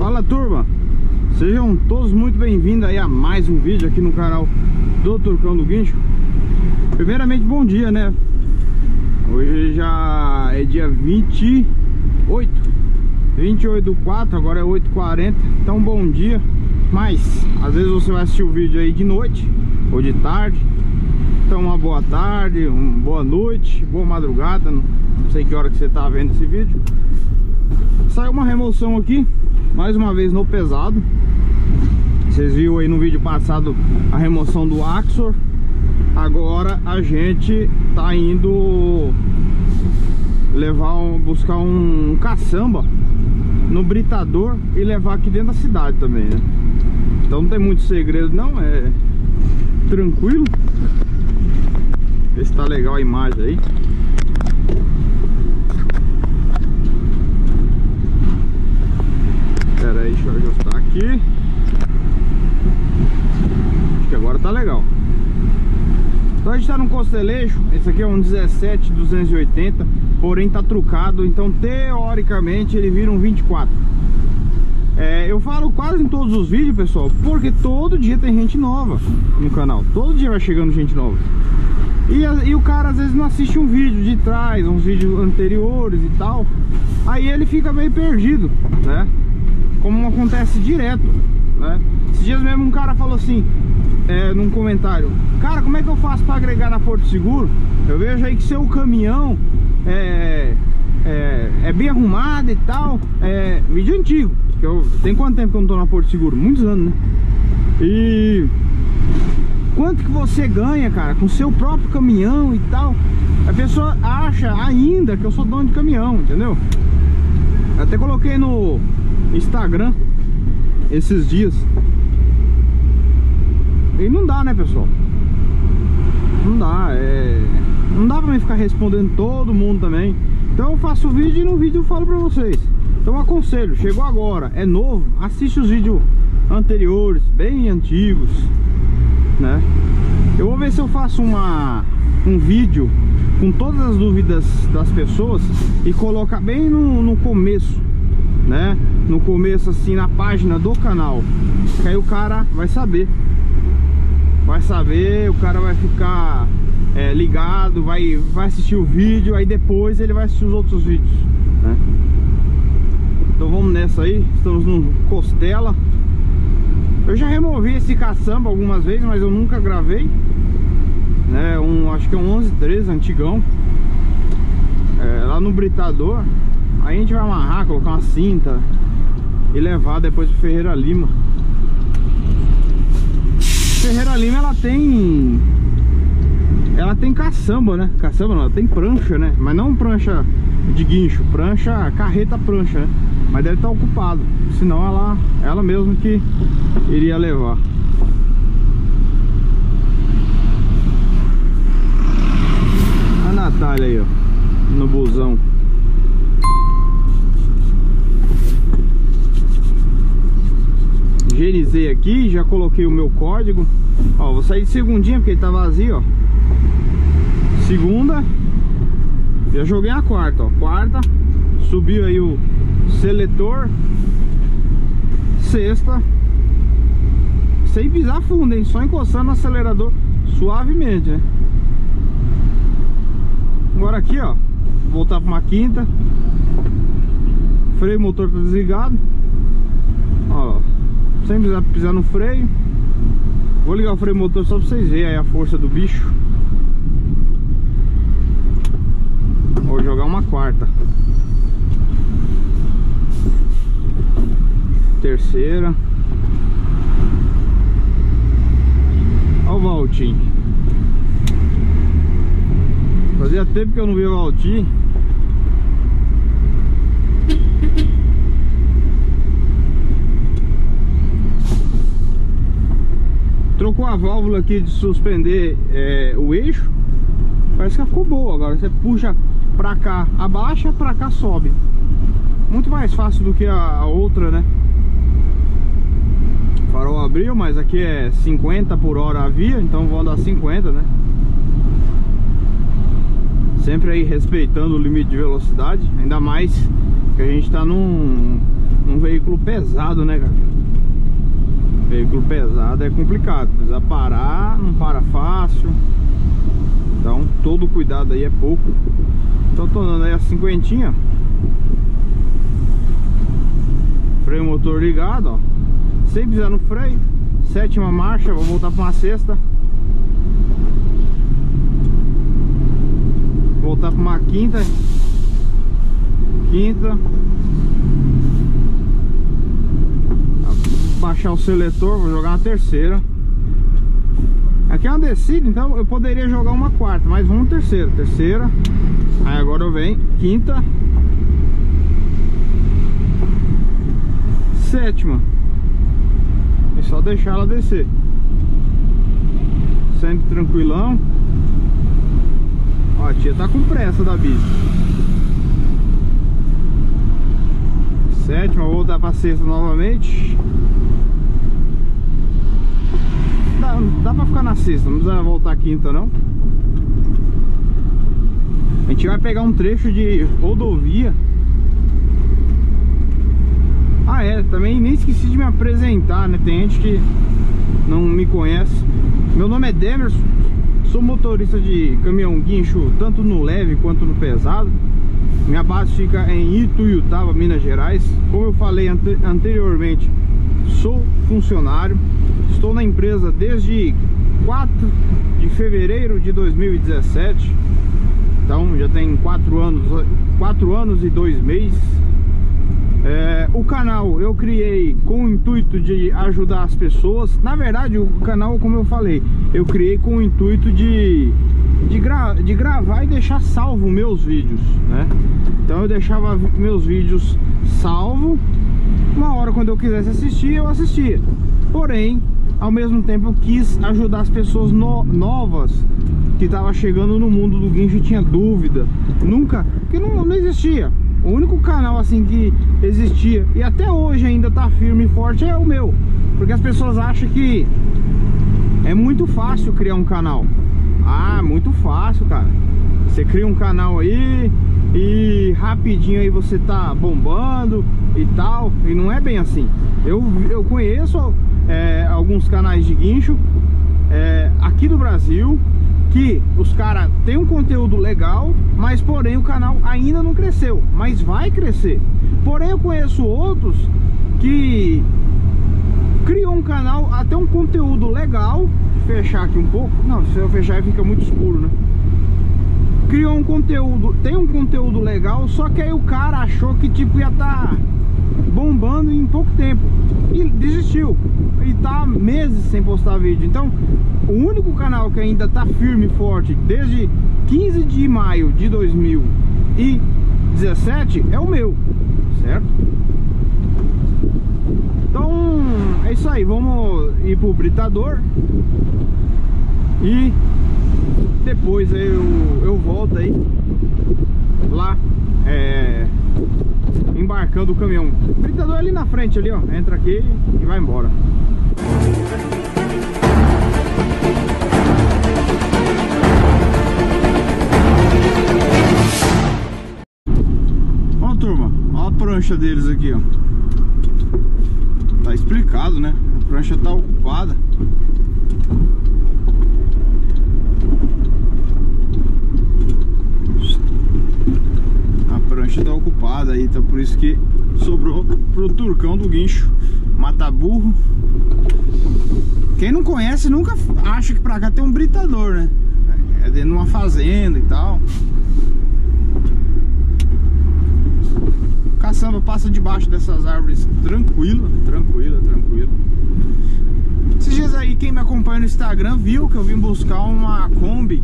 Fala turma, sejam todos muito bem-vindos aí a mais um vídeo aqui no canal do Turcão do Guincho. Primeiramente bom dia né, hoje já é dia 28, 28 do 4, agora é 8h40 Então bom dia, mas às vezes você vai assistir o vídeo aí de noite ou de tarde. Então uma boa tarde, uma boa noite, boa madrugada, não sei que hora que você está vendo esse vídeo. Saiu uma remoção aqui mais uma vez no pesado. Vocês viram aí no vídeo passado a remoção do Axor. Agora a gente tá indo levar um, buscar um, um caçamba no britador e levar aqui dentro da cidade também, né? Então não tem muito segredo não, é tranquilo. Ver se tá legal a imagem aí Pera aí, deixa eu ajustar aqui. Acho que agora tá legal. Então a gente tá num costelejo Esse aqui é um 17280 Porém tá trucado Então teoricamente ele vira um 24 é, Eu falo quase em todos os vídeos, pessoal Porque todo dia tem gente nova no canal. Todo dia vai chegando gente nova. E, e, o cara às vezes não assiste um vídeo de trás, uns vídeos anteriores e tal Aí ele fica meio perdido, né? Como acontece direto, né? Esses dias mesmo um cara falou assim, é, num comentário, cara, como é que eu faço para agregar na Porto Seguro? Eu vejo aí que seu caminhão é, é, é bem arrumado e tal, é vídeo antigo, que eu, tem quanto tempo que eu não tô na Porto Seguro? Muitos anos, né? E quanto que você ganha, cara, com seu próprio caminhão e tal? A pessoa acha ainda que eu sou dono de caminhão, entendeu? Até coloquei no Instagram esses dias. E não dá, né, pessoal? Não dá, é... Não dá pra mim ficar respondendo todo mundo também. Então eu faço vídeo e no vídeo eu falo pra vocês. Então eu aconselho, chegou agora, é novo, assiste os vídeos anteriores, bem antigos, né? Eu vou ver se eu faço uma, um vídeo com todas as dúvidas das pessoas e colocar bem no, no começo né? No começo assim, na página do canal Que aí o cara vai saber Vai saber, o cara vai ficar é, ligado, vai, vai assistir o vídeo Aí depois ele vai assistir os outros vídeos, né? Então vamos nessa aí, estamos no Costela Eu já removi esse caçamba algumas vezes, mas eu nunca gravei né? um, Acho que é um 1113 antigão é, Lá no Britador Aí a gente vai amarrar, colocar uma cinta e levar depois pro Ferreira Lima. Ferreira Lima ela tem ela tem caçamba, né? Caçamba não, ela tem prancha, né? Mas não prancha de guincho, prancha, carreta prancha, né? Mas deve estar ocupado, senão ela ela mesmo que iria levar. A Natália aí, ó, no busão. Higienizei aqui, já coloquei o meu código. Ó, vou sair de segundinha porque ele tá vazio, ó. Segunda. Já joguei a quarta, ó. Quarta. Subiu aí o seletor. Sexta. Sem pisar fundo, hein? Só encostando no acelerador suavemente, né? Agora aqui, ó. Voltar para uma quinta. Freio motor tá desligado sem precisar pisar no freio. Vou ligar o freio motor só pra vocês verem a força do bicho. Vou jogar uma quarta. Terceira. Olha o Valtinho. Fazia tempo que eu não vi o Valtinho trocou a válvula aqui de suspender é, o eixo Parece que ficou boa Agora você puxa pra cá, abaixa, pra cá sobe Muito mais fácil do que a, a outra, né? O farol abriu, mas aqui é 50 por hora a via Então vou andar 50, né? Sempre aí respeitando o limite de velocidade Ainda mais que a gente tá num, num veículo pesado, né, cara? Veículo pesado é complicado. Precisa parar, não para fácil. Então, todo cuidado aí é pouco. Então, tô andando aí a cinquentinha. Freio motor ligado, ó. Sem pisar no freio. Sétima marcha, vou voltar para uma sexta. Voltar para uma quinta. Quinta. Baixar o seletor, vou jogar uma terceira. Aqui é uma descida, então eu poderia jogar uma quarta, mas vamos terceira. Terceira. Aí agora eu venho, quinta. Sétima. É só deixar ela descer. Sempre tranquilão. Ó, a tia tá com pressa da bici. Sétima, vou voltar pra sexta novamente. Dá, pra ficar na sexta, não precisa voltar quinta não. A gente vai pegar um trecho de rodovia. Ah é, também nem esqueci de me apresentar, né? Tem gente que não me conhece. Meu nome é Demerson Sou motorista de caminhão guincho Tanto no leve quanto no pesado. Minha base fica em Ituiutaba, Minas Gerais. Como eu falei ante anteriormente Sou funcionário Estou na empresa desde 4 de fevereiro de 2017 Então já tem 4 anos 4 anos e 2 meses. É, o canal eu criei com o intuito de ajudar as pessoas. Na verdade o canal, como eu falei Eu criei com o intuito de, de, gra, de gravar e deixar salvo meus vídeos né? Então eu deixava meus vídeos salvo. Uma hora quando eu quisesse assistir, eu assistia. Porém, ao mesmo tempo eu quis ajudar as pessoas no, novas Que estavam chegando no mundo do guincho tinha dúvida Nunca, que não, não existia o único canal assim que existia e até hoje ainda tá firme e forte é o meu. Porque as pessoas acham que é muito fácil criar um canal. Ah, muito fácil, cara. Você cria um canal aí e rapidinho aí você tá bombando e tal. E não é bem assim. Eu, eu conheço é, alguns canais de guincho é, aqui do Brasil que os caras têm um conteúdo legal, mas porém o canal ainda não cresceu, mas vai crescer. Porém eu conheço outros que criam um canal, até um conteúdo legal, fechar aqui um pouco, não, se eu fechar fica muito escuro, né? Criou um conteúdo, tem um conteúdo legal, só que aí o cara achou que tipo ia estar tá bombando em pouco tempo desistiu e tá meses sem postar vídeo. Então o único canal que ainda tá firme e forte desde 15 de maio de 2017 é o meu certo? Então é isso aí. Vamos ir pro britador e depois eu, eu volto aí. Lá é, embarcando o caminhão. O britador é ali na frente ali, ó. Entra aqui e vai embora. Ó turma, ó a prancha deles aqui, ó. Tá explicado, né? A prancha tá ocupada. Prancha tá ocupada aí, então por isso que sobrou pro turcão do guincho. Mata burro. Quem não conhece nunca acha que pra cá tem um britador, né? É dentro de uma fazenda e tal. Caçamba passa debaixo dessas árvores tranquilo, tranquilo, tranquilo. Esses dias aí, quem me acompanha no Instagram viu que eu vim buscar uma Kombi,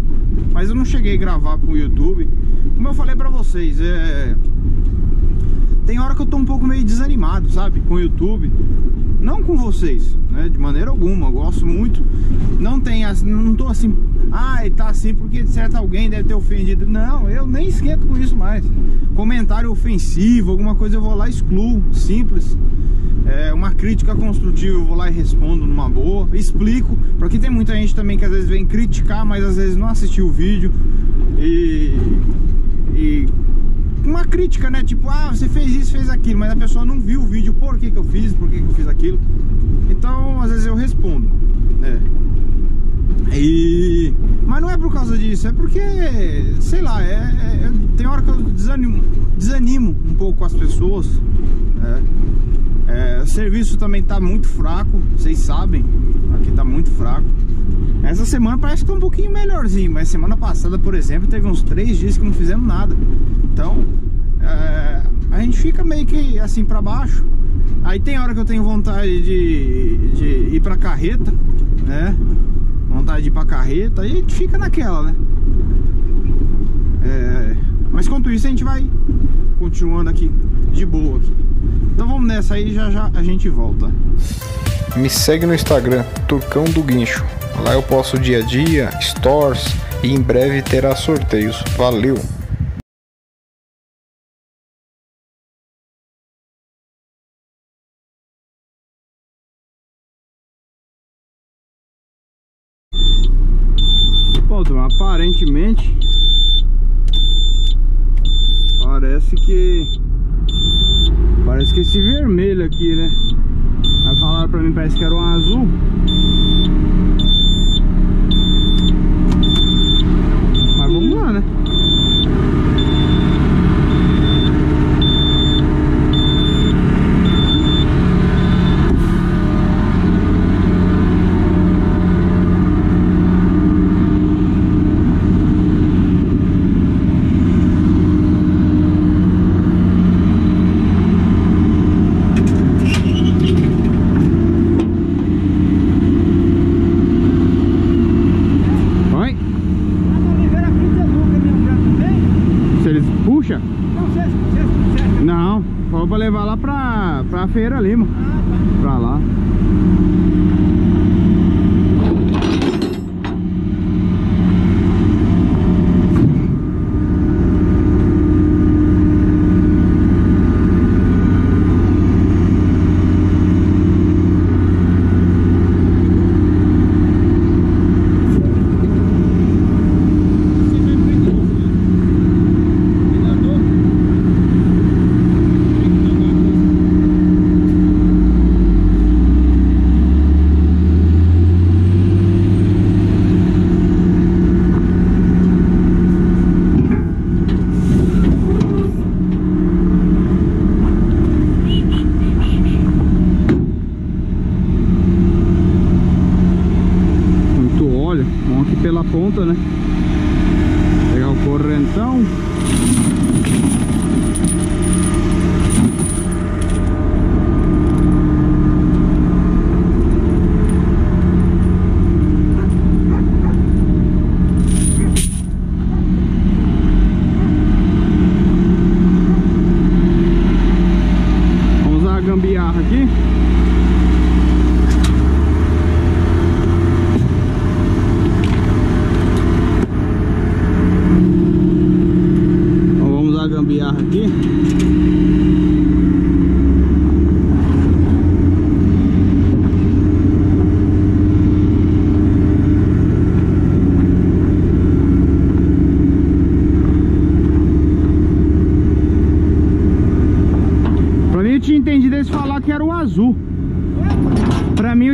mas eu não cheguei a gravar pro YouTube. Como eu falei pra vocês, é... Tem hora que eu tô um pouco meio desanimado, sabe? Com o YouTube. Não com vocês, né? De maneira alguma. Gosto muito. Não tem assim, não tô assim. Ah, ele tá assim porque de certo alguém deve ter ofendido. Não, eu nem esquento com isso mais. Comentário ofensivo, alguma coisa eu vou lá e excluo. Simples. É, uma crítica construtiva eu vou lá e respondo numa boa. Explico. Porque tem muita gente também que às vezes vem criticar, mas às vezes não assistiu o vídeo. E e uma crítica, né? Tipo, ah, você fez isso, fez aquilo, mas a pessoa não viu o vídeo, por que, que eu fiz, por que, que eu fiz aquilo. Então, às vezes eu respondo, né? E... Mas não é por causa disso, é porque, sei lá, é, é tem hora que eu desanimo, desanimo um pouco as pessoas. Né? É, o serviço também tá muito fraco, vocês sabem, aqui tá muito fraco. Essa semana parece que tá um pouquinho melhorzinho, mas semana passada, por exemplo, teve uns três dias que não fizemos nada. Então, é, a gente fica meio que assim pra baixo. Aí tem hora que eu tenho vontade de, de ir pra carreta, né? Vontade de ir pra carreta, aí a gente fica naquela, né? É, mas quanto isso a gente vai continuando aqui de boa aqui. Então vamos nessa aí, já já a gente volta. Me segue no Instagram, Turcão do Guincho. Lá eu posto dia a dia, stores e em breve terá sorteios. Valeu! Bom, aparentemente parece que parece que esse vermelho aqui, né? Aí falaram pra mim, parece que era um azul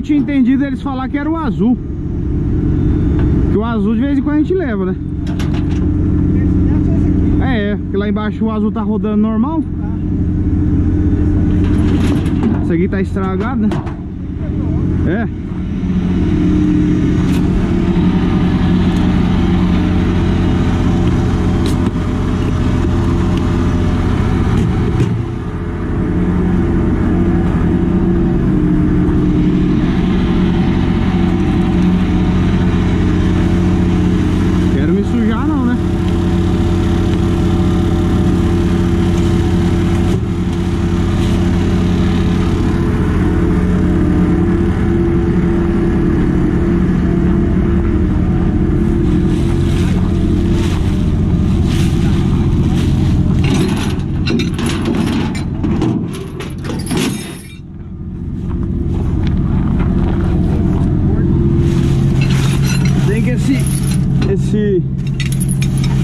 tinha entendido eles falar que era o azul. Que o azul de vez em quando a gente leva, né? É, que lá embaixo o azul tá rodando normal. Esse aqui tá estragado, né? É.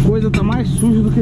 coisa tá mais suja do que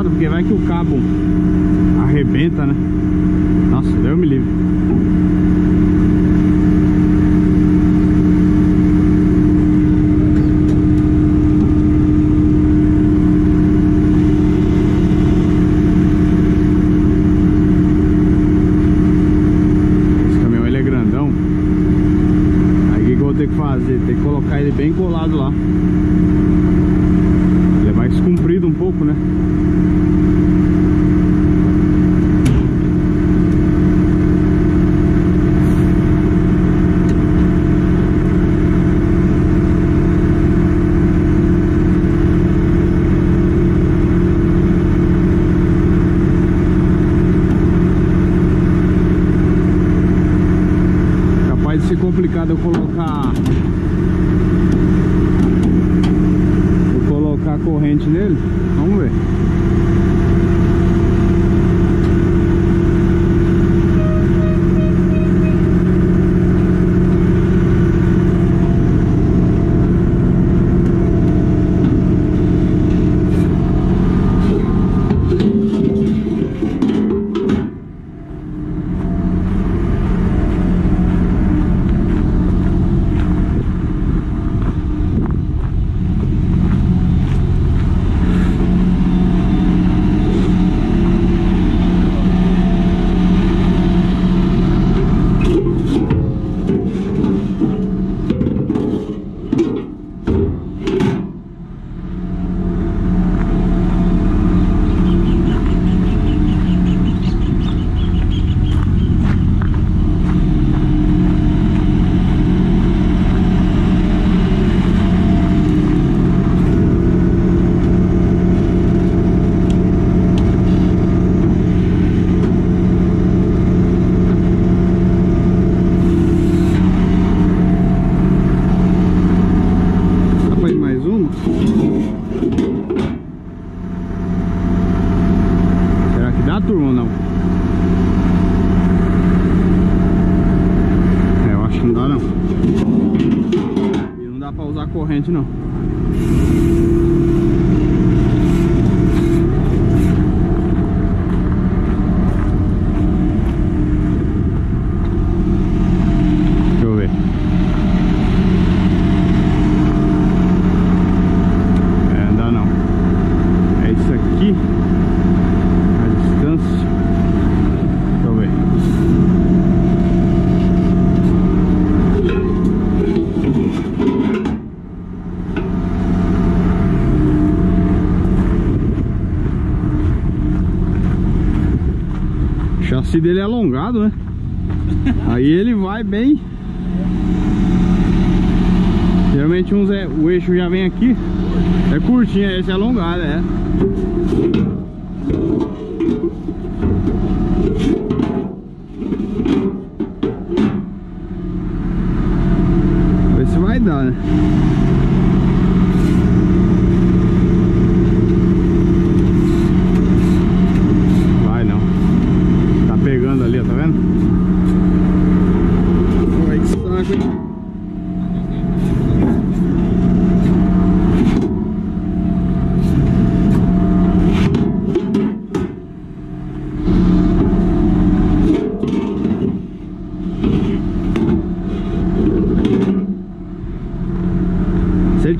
agachado, porque vai que o cabo alongado, né? Aí ele vai bem. Geralmente uns é, o eixo já vem aqui. É curtinho, esse é alongado, é.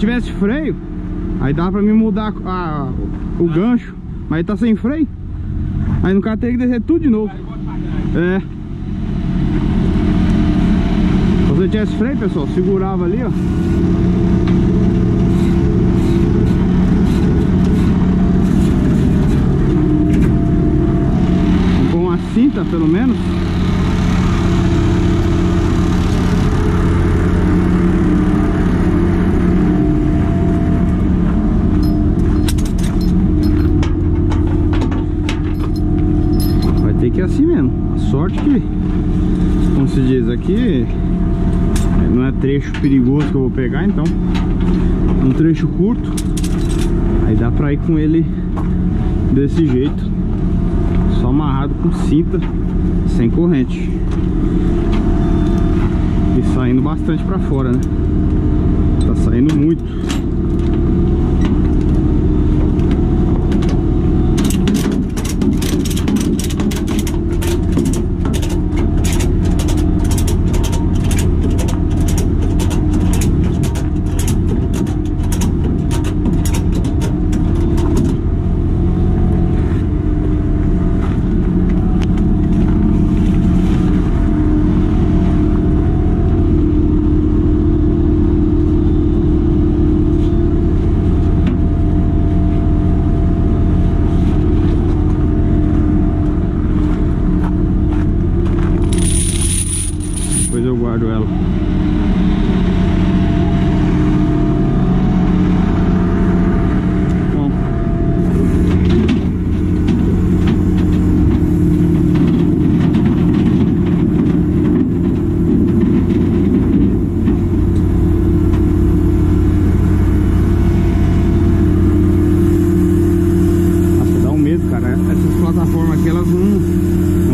tivesse freio, dá pra me mudar a, o gancho. Mas tá sem freio. Aí no cara tem que descer tudo de novo. É. Se você tivesse freio, pessoal, segurava ali, ó. Com uma cinta, pelo menos. Vai ter que ir assim mesmo. A sorte que, como se diz aqui, não é trecho perigoso que eu vou pegar, então é um trecho curto. Aí dá pra ir com ele desse jeito. Só amarrado com cinta, sem corrente. E saindo bastante pra fora, né? Tá saindo muito. Depois eu guardo ela. Bom. Nossa, dá um medo, cara. Essas plataformas aqui, elas não,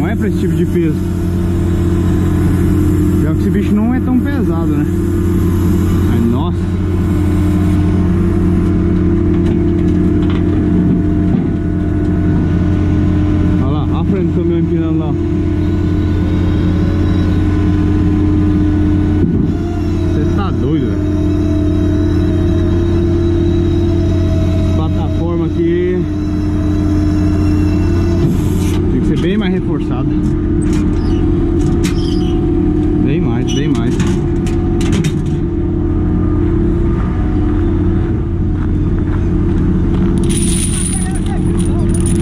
não é pra esse tipo de peso. Pior que esse bicho não é tão pesado, né? Mas, nossa. Olha lá, olha a frente do caminhão empinando lá. Você tá doido, velho. Plataforma aqui tem que ser bem mais reforçada. Bem mais, bem mais.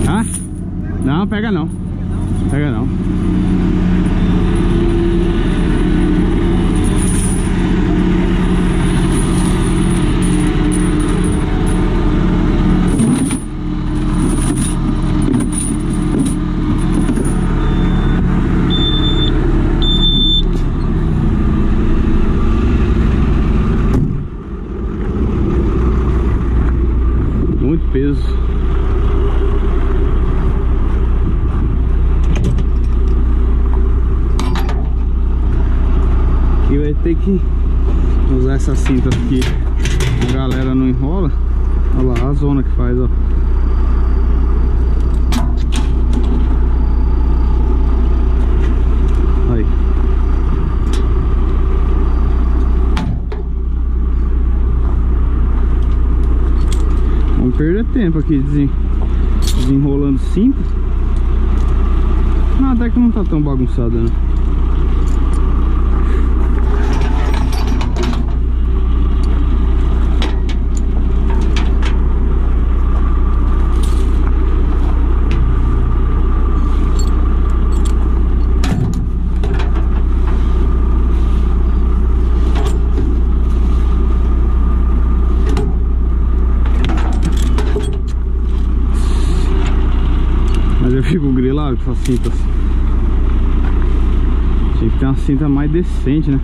Ah? Não, pega não. Pega não. Muito peso. Aqui vai ter que usar essa cinta aqui. A galera não enrola. Olha lá a zona que faz, ó. Aí. Vamos perder tempo aqui desen- desenrolando cinta. Não, até que não tá tão bagunçada, né? Mas eu fico grilado com essas cintas. Tinha que ter uma cinta mais decente, né?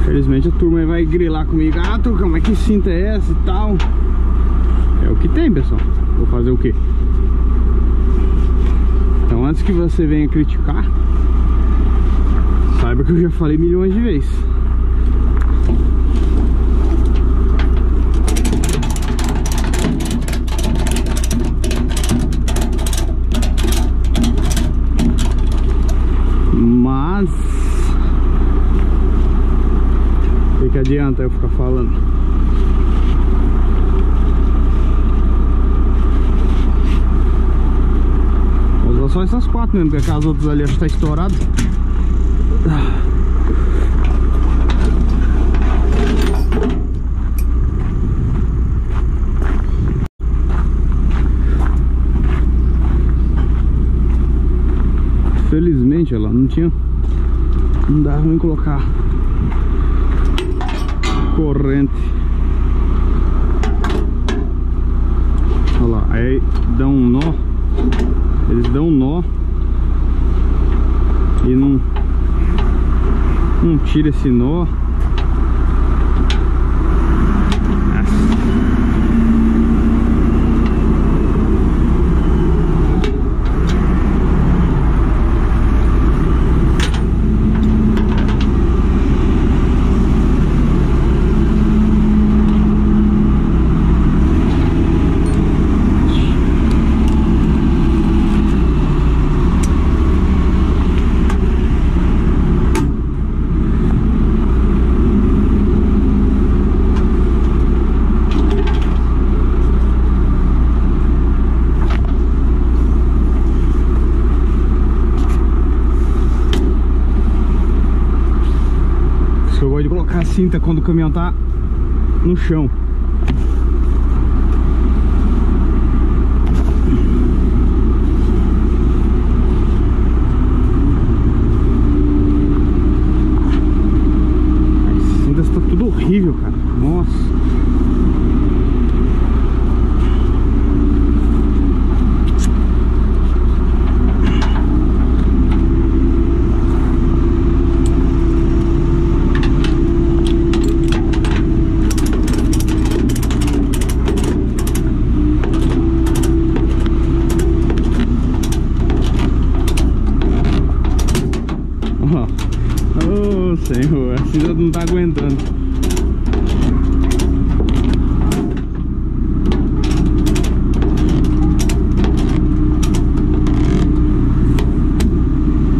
Infelizmente a turma aí vai grilar comigo Ah, Turcão, mas que cinta é essa e tal É o que tem, pessoal Vou fazer o quê? Então antes que você venha criticar Lembra que eu já falei milhões de vezes. Mas o que, que adianta eu ficar falando? Vou usar só essas quatro mesmo, porque aquelas outras ali acho que tá estourado. Felizmente ela não tinha. Não dava nem colocar corrente. Olha lá, aí dá um nó. Eles dão um nó e não não tira esse nó. Cinta quando o caminhão tá no chão. As cintas tá tudo horrível, cara. Nossa. Ó. A cinta não tá aguentando.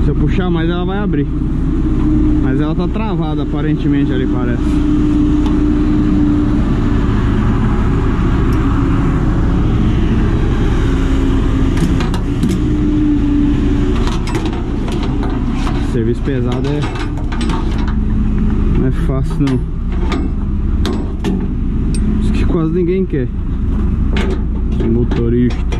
Se eu puxar mais ela vai abrir. Mas ela tá travada aparentemente ali parece. Serviço pesado é. Não é fácil não. Isso que quase ninguém quer. Motorista.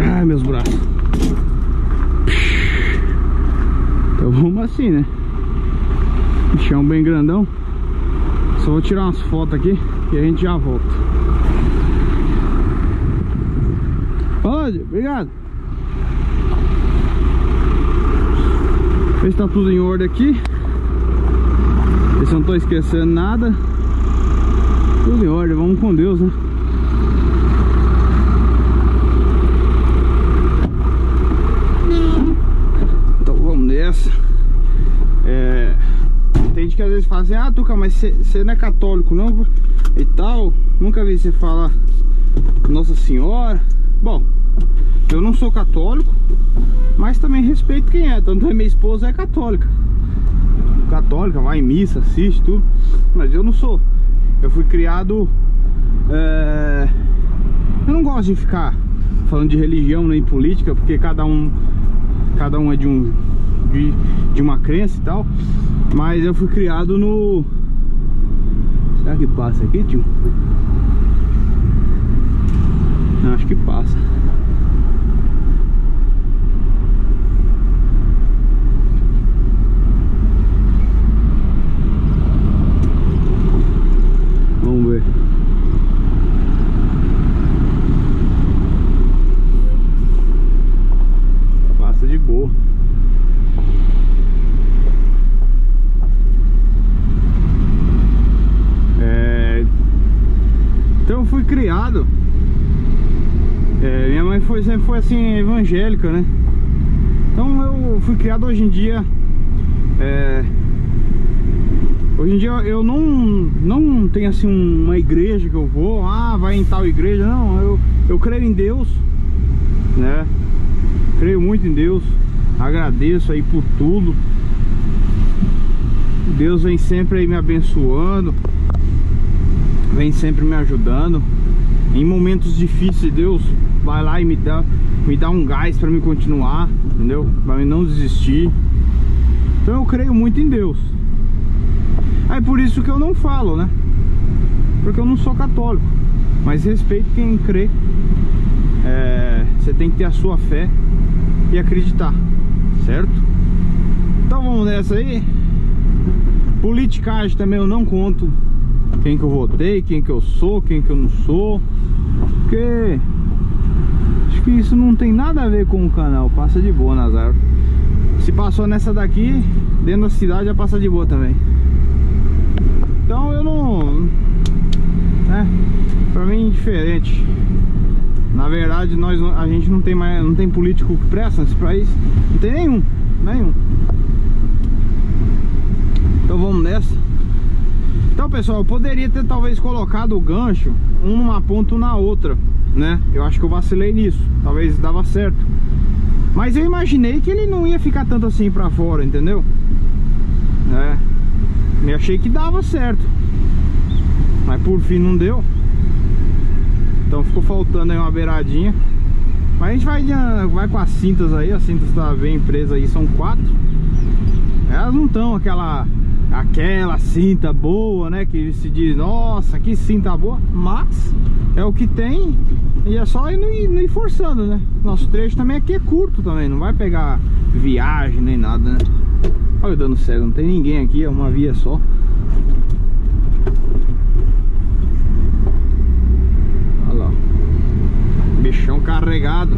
Ai, meus braços. Então vamos assim, né? Chão bem grandão. Só fotos aqui e a gente já volta. Pode, obrigado. Ver se tá tudo em ordem aqui. Ver se eu não tô esquecendo nada. Tudo em ordem, vamos com Deus, né? Então vamos nessa. É, tem gente que às vezes fala assim, ah Tuca, mas você não é católico não? E tal. Nunca vi você falar Nossa Senhora. Bom, eu não sou católico, mas também respeito quem é. Tanto é minha esposa é católica. Católica, vai em missa, assiste tudo. Mas eu não sou. Eu fui criado. é, Eu não gosto de ficar falando de religião nem política, porque cada um cada um é de um de, de uma crença e tal. Mas eu fui criado no... Será que passa aqui, tio? Acho que passa. Vamos ver. Passa de boa. É... Então eu fui criado. É, minha mãe foi, assim, evangélica, né? Então eu fui criado hoje em dia. É... Hoje em dia eu não, não tenho assim uma igreja que eu vou, ah, vai em tal igreja, não, eu, eu creio em Deus, né? Creio muito em Deus, agradeço aí por tudo. Deus vem sempre aí me abençoando, vem sempre me ajudando. Em momentos difíceis, Deus vai lá e me dá, me dá um gás para me continuar, entendeu? Para não desistir. Então eu creio muito em Deus. É por isso que eu não falo, né? Porque eu não sou católico. Mas respeito quem crê. É, você tem que ter a sua fé e acreditar, certo? Então vamos nessa aí. Politicagem também eu não conto quem que eu votei, quem que eu sou, quem que eu não sou. Porque que isso não tem nada a ver com o canal. Passa de boa nas árvores. Se passou nessa daqui, dentro da cidade já passa de boa também. Então eu não... Né? Pra mim é indiferente. Na verdade, nós, a gente não tem mais, não tem político que presta nesse país. Não tem nenhum, nenhum. Então vamos nessa. Então pessoal, eu poderia ter talvez colocado o gancho um numa ponta ou na outra, né? Eu acho que eu vacilei nisso. Talvez dava certo. Mas eu imaginei que ele não ia ficar tanto assim pra fora, entendeu? É. Eu achei que dava certo Mas por fim não deu Então ficou faltando aí uma beiradinha Mas a gente vai, vai com as cintas aí As cintas tá bem presa aí, são quatro Elas não estão aquela Aquela cinta boa, né Que se diz, nossa, que cinta boa Mas é o que tem E é só ir, não ir, ir forçando, né? Nosso trecho também aqui é curto também Não vai pegar viagem nem nada, né? Olha eu dando cego, não tem ninguém aqui, é uma via só. Olha lá. Bichão carregado.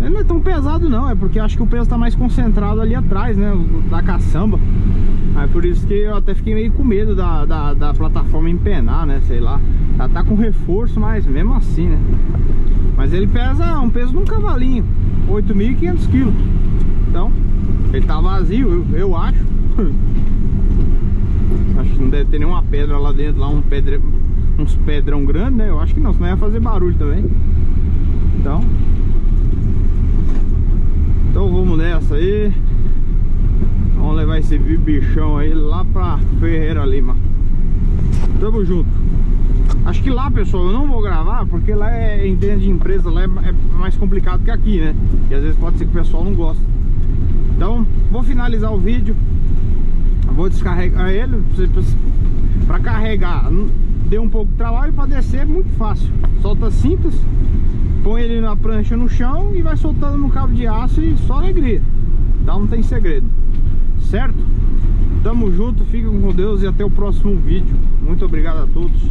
Ele não é tão pesado não, é porque acho que o peso está mais concentrado ali atrás, né, da caçamba Aí por isso que eu até fiquei meio com medo da, da, da plataforma empenar, né, sei lá Ela tá com reforço, mas mesmo assim, né Mas ele pesa um peso de um cavalinho 8.500 quilos Então ele tá vazio, eu, eu acho. acho que não deve ter nenhuma pedra lá dentro, lá um pedre, uns pedrão grande, né? Eu acho que não, senão ia fazer barulho também. Então. Então vamos nessa aí. Levar esse bichão aí lá pra Ferreira Lima. Tamo junto. Acho que lá, pessoal, eu não vou gravar porque lá é em termos de empresa, lá é, é mais complicado que aqui, né? E às vezes pode ser que o pessoal não goste. Então, vou finalizar o vídeo. Vou descarregar ele para carregar. Deu um pouco de trabalho para descer, é muito fácil. Solta cintas, põe ele na prancha no chão e vai soltando no cabo de aço e só alegria. Então não tem segredo. Certo? Tamo junto, fiquem com Deus e até o próximo vídeo. Muito obrigado a todos.